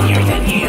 funnier than you.